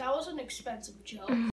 that was an expensive joke.